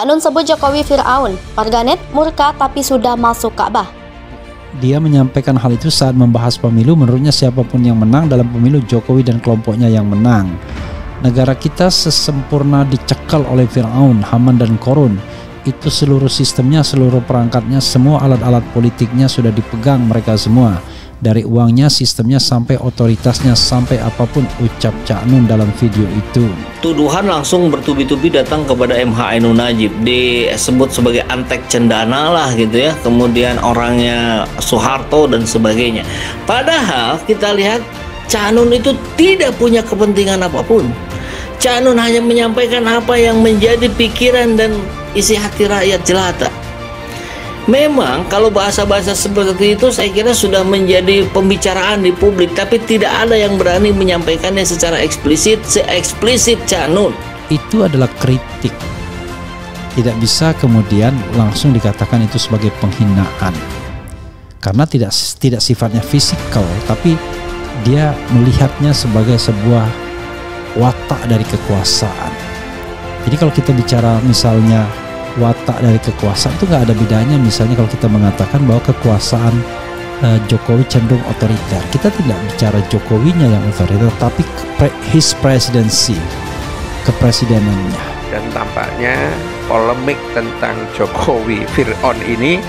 Cak Nun sebut Jokowi Fir'aun, warganet murka tapi sudah masuk Ka'bah. Dia menyampaikan hal itu saat membahas pemilu menurutnya siapa pun yang menang dalam pemilu Jokowi dan kelompoknya yang menang. Negara kita sesempurna dicekal oleh Fir'aun, Haman dan Korun. Itu seluruh sistemnya, seluruh perangkatnya, semua alat-alat politiknya sudah dipegang mereka semua dari uangnya, sistemnya sampai otoritasnya sampai apa pun ucap Cak Nun dalam video itu. Tuduhan langsung bertubi-tubi datang kepada MH Ainun Najib disebut sebagai antek cendana lah gitu ya. Kemudian orangnya Soeharto dan sebagainya. Padahal kita lihat Cak Nun itu tidak punya kepentingan apa pun. Cak Nun hanya menyampaikan apa yang menjadi pikiran dan isi hati rakyat jelata. Memang kalau bahasa-bahasa seperti itu saya kira sudah menjadi pembicaraan di publik tapi tidak ada yang berani menyampaikannya secara eksplisit se-eksplisit Canun. Itu adalah kritik. Tidak bisa kemudian langsung dikatakan itu sebagai penghinaan. Karena tidak tidak sifatnya fisikal tapi dia melihatnya sebagai sebuah watak dari kekuasaan. Jadi kalau kita bicara misalnya watak dari kekuasaan itu nggak ada bedanya misalnya kalau kita mengatakan bahwa kekuasaan uh, Jokowi cenderung otoriter. Kita tidak bicara Jokowinya yang otoriter tapi his presidency kepresidenannya. Dan tampaknya polemik tentang Jokowi Fir'aun ini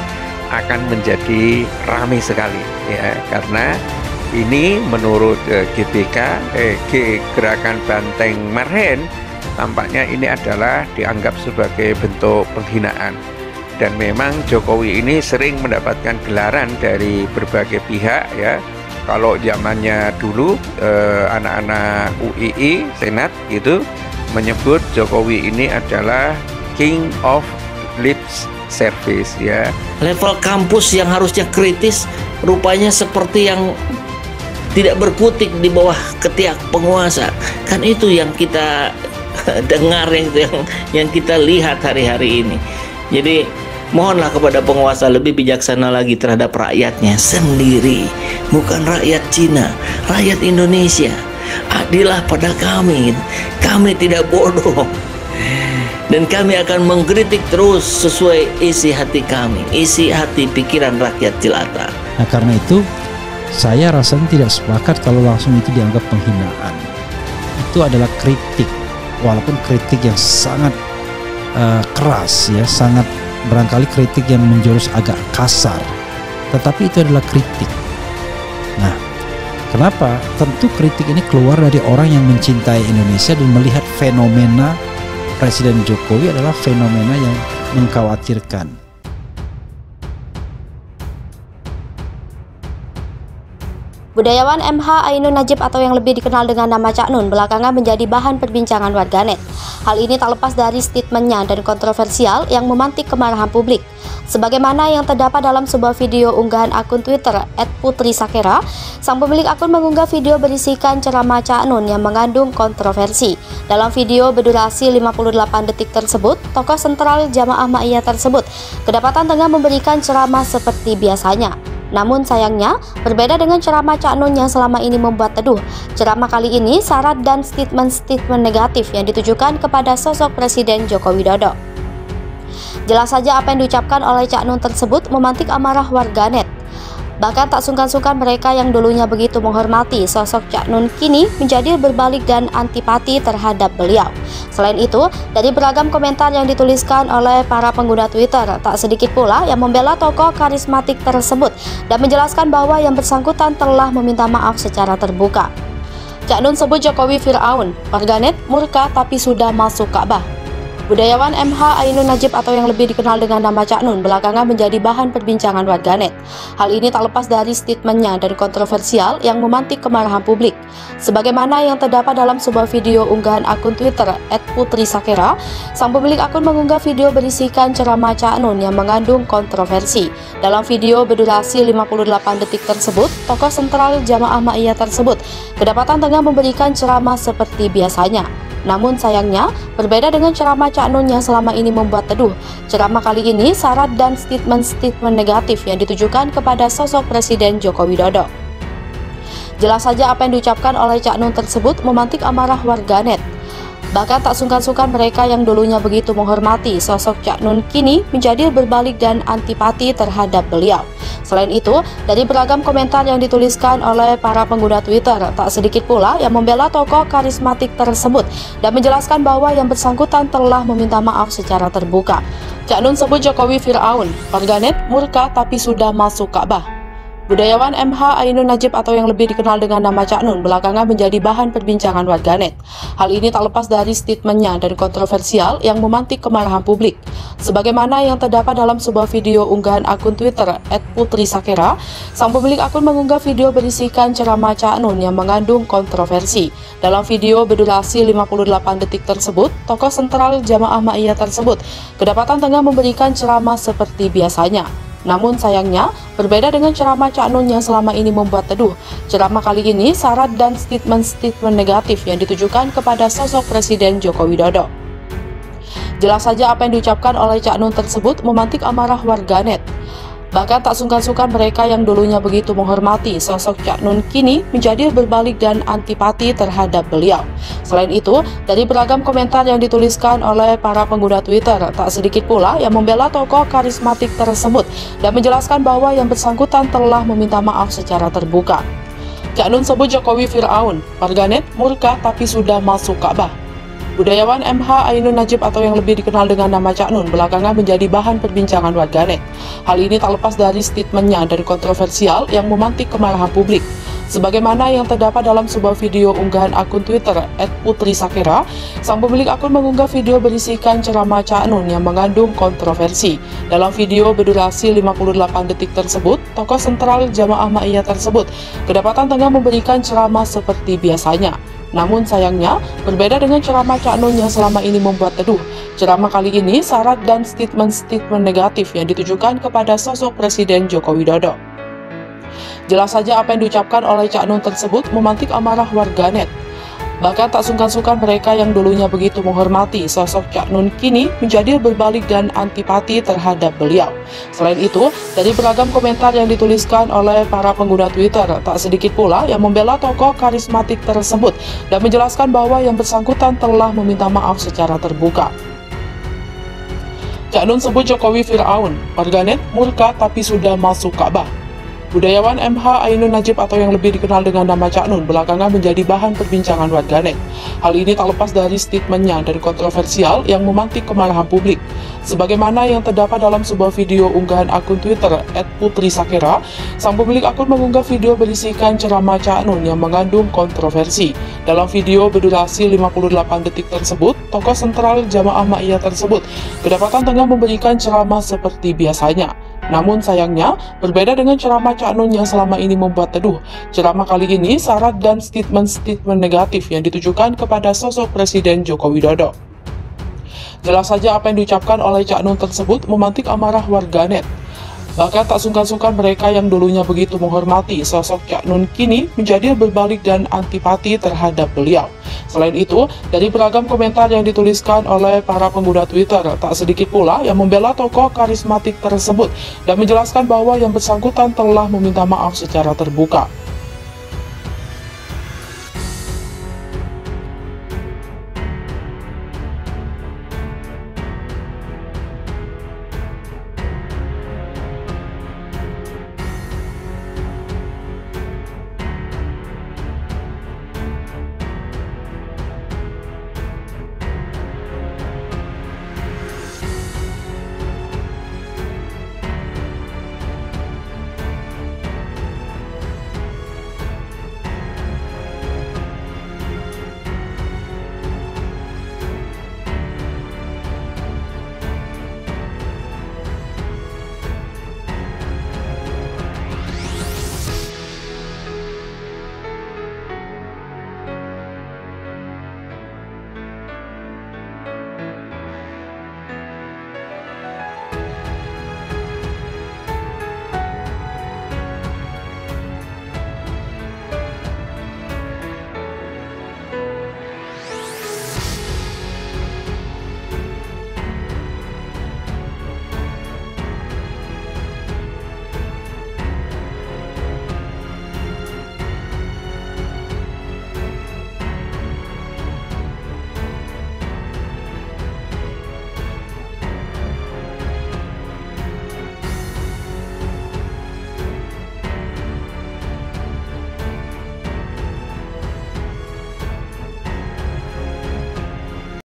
akan menjadi ramai sekali ya. Karena ini menurut eh, GBK eh, Gerakan Banteng Marhen tampaknya ini adalah dianggap sebagai bentuk penghinaan. Dan memang Jokowi ini sering mendapatkan gelaran dari berbagai pihak ya. Kalau zamannya dulu eh, anak-anak UII Senat gitu menyebut Jokowi ini adalah King of Lips Service ya. Level kampus yang harusnya kritis rupanya seperti yang tidak berkutik di bawah ketiak penguasa. Kan itu yang kita dengar yang yang yang kita lihat hari-hari ini. Jadi mohonlah kepada penguasa lebih bijaksana lagi terhadap rakyatnya sendiri, bukan rakyat Cina, rakyat Indonesia. Adilah pada kami, kami tidak bodoh. Dan kami akan mengkritik terus sesuai isi hati kami, isi hati pikiran rakyat jelata. Nah karena itu, saya rasanya tidak sepakat kalau langsung itu dianggap penghinaan. Itu adalah kritik walaupun kritik yang sangat uh, keras ya sangat barangkali kritik yang menjurus agak kasar tetapi itu adalah kritik. Nah kenapa? Tentu kritik ini keluar dari orang yang mencintai Indonesia dan melihat fenomena Presiden Jokowi adalah fenomena yang mengkhawatirkan Budayawan MH Ainun Najib atau yang lebih dikenal dengan nama Cak Nun belakangan menjadi bahan perbincangan warganet. Hal ini tak lepas dari statementnya dan kontroversial yang memantik kemarahan publik. Sebagaimana yang terdapat dalam sebuah video unggahan akun Twitter @putrisakera, sang pemilik akun mengunggah video berisikan ceramah Cak Nun yang mengandung kontroversi. Dalam video berdurasi 58 detik tersebut, tokoh sentral jamaah ma'iyah tersebut kedapatan tengah memberikan ceramah seperti biasanya. Namun sayangnya, berbeda dengan ceramah Cak Nun yang selama ini membuat teduh, ceramah kali ini syarat dan statement-statement negatif yang ditujukan kepada sosok Presiden Joko Widodo. Jelas saja apa yang diucapkan oleh Cak Nun tersebut memantik amarah warganet. Bahkan tak sungkan-sungkan mereka yang dulunya begitu menghormati sosok Cak Nun kini menjadi berbalik dan antipati terhadap beliau. Selain itu, dari beragam komentar yang dituliskan oleh para pengguna Twitter, tak sedikit pula yang membela tokoh karismatik tersebut dan menjelaskan bahwa yang bersangkutan telah meminta maaf secara terbuka. Cak Nun sebut Jokowi Fir'aun, warganet murka tapi sudah masuk Ka'bah. Budayawan MH Ainun Najib atau yang lebih dikenal dengan nama Cak Nun belakangan menjadi bahan perbincangan warganet. Hal ini tak lepas dari statementnya dan kontroversial yang memantik kemarahan publik. Sebagaimana yang terdapat dalam sebuah video unggahan akun Twitter @putrisakera, sang pemilik akun mengunggah video berisikan ceramah Cak Nun yang mengandung kontroversi. Dalam video berdurasi 58 detik tersebut, tokoh sentral jamaah ma'iyah tersebut kedapatan tengah memberikan ceramah seperti biasanya. Namun sayangnya, berbeda dengan ceramah Cak Nun yang selama ini membuat teduh, ceramah kali ini syarat dan statement-statement negatif yang ditujukan kepada sosok Presiden Joko Widodo. Jelas saja apa yang diucapkan oleh Cak Nun tersebut memantik amarah warganet. Bahkan tak sungkan-sungkan mereka yang dulunya begitu menghormati sosok Cak Nun kini menjadi berbalik dan antipati terhadap beliau. Selain itu, dari beragam komentar yang dituliskan oleh para pengguna Twitter, tak sedikit pula yang membela tokoh karismatik tersebut dan menjelaskan bahwa yang bersangkutan telah meminta maaf secara terbuka. Cak Nun sebut Jokowi Fir'aun, warganet murka tapi sudah masuk Ka'bah. Budayawan MH Ainun Najib atau yang lebih dikenal dengan nama Cak Nun belakangan menjadi bahan perbincangan warganet. Hal ini tak lepas dari statementnya dan kontroversial yang memantik kemarahan publik. Sebagaimana yang terdapat dalam sebuah video unggahan akun Twitter @putrisakera, sang pemilik akun mengunggah video berisikan ceramah Cak Nun yang mengandung kontroversi. Dalam video berdurasi 58 detik tersebut, tokoh sentral jamaah Ma'iyah tersebut kedapatan tengah memberikan ceramah seperti biasanya. Namun sayangnya, berbeda dengan ceramah Cak Nun yang selama ini membuat teduh, ceramah kali ini syarat dan statement-statement negatif yang ditujukan kepada sosok Presiden Joko Widodo. Jelas saja apa yang diucapkan oleh Cak Nun tersebut memantik amarah warganet. Bahkan tak sungkan-sungkan mereka yang dulunya begitu menghormati sosok Cak Nun kini menjadi berbalik dan antipati terhadap beliau. Selain itu, dari beragam komentar yang dituliskan oleh para pengguna Twitter, tak sedikit pula yang membela tokoh karismatik tersebut dan menjelaskan bahwa yang bersangkutan telah meminta maaf secara terbuka. Cak Nun sebut Jokowi Fir'aun, warganet murka tapi sudah masuk Ka'bah. Budayawan MH Ainun Najib atau yang lebih dikenal dengan nama Cak Nun belakangan menjadi bahan perbincangan warganet. Hal ini tak lepas dari statementnya dan kontroversial yang memantik kemarahan publik. Sebagaimana yang terdapat dalam sebuah video unggahan akun Twitter @putrisakera, sang pemilik akun mengunggah video berisikan ceramah Cak Nun yang mengandung kontroversi. Dalam video berdurasi 58 detik tersebut, tokoh sentral jamaah Ma'iyah tersebut kedapatan tengah memberikan ceramah seperti biasanya. Namun sayangnya, berbeda dengan ceramah Cak Nun yang selama ini membuat teduh, ceramah kali ini syarat dan statement-statement negatif yang ditujukan kepada sosok Presiden Joko Widodo. Jelas saja apa yang diucapkan oleh Cak Nun tersebut memantik amarah warganet. Bahkan tak sungkan-sungkan mereka yang dulunya begitu menghormati sosok Cak Nun kini menjadi berbalik dan antipati terhadap beliau. Selain itu, dari beragam komentar yang dituliskan oleh para pengguna Twitter, tak sedikit pula yang membela tokoh karismatik tersebut dan menjelaskan bahwa yang bersangkutan telah meminta maaf secara terbuka. Cak Nun sebut Jokowi Fir'aun, warganet murka tapi sudah masuk Ka'bah. Budayawan MH Ainun Najib atau yang lebih dikenal dengan nama Cak Nun belakangan menjadi bahan perbincangan warganet. Hal ini tak lepas dari statementnya dan kontroversial yang memantik kemarahan publik. Sebagaimana yang terdapat dalam sebuah video unggahan akun Twitter @putrisakera, sang pemilik akun mengunggah video berisikan ceramah Cak Nun yang mengandung kontroversi. Dalam video berdurasi 58 detik tersebut, tokoh sentral jamaah Ma'iyah tersebut kedapatan tengah memberikan ceramah seperti biasanya. Namun sayangnya, berbeda dengan ceramah Cak Nun yang selama ini membuat teduh, ceramah kali ini syarat dan statement-statement negatif yang ditujukan kepada sosok Presiden Joko Widodo. Jelas saja apa yang diucapkan oleh Cak Nun tersebut memantik amarah warganet. Bahkan tak sungkan-sungkan mereka yang dulunya begitu menghormati sosok Cak Nun kini menjadi berbalik dan antipati terhadap beliau. Selain itu, dari beragam komentar yang dituliskan oleh para pengguna Twitter, tak sedikit pula yang membela tokoh karismatik tersebut dan menjelaskan bahwa yang bersangkutan telah meminta maaf secara terbuka.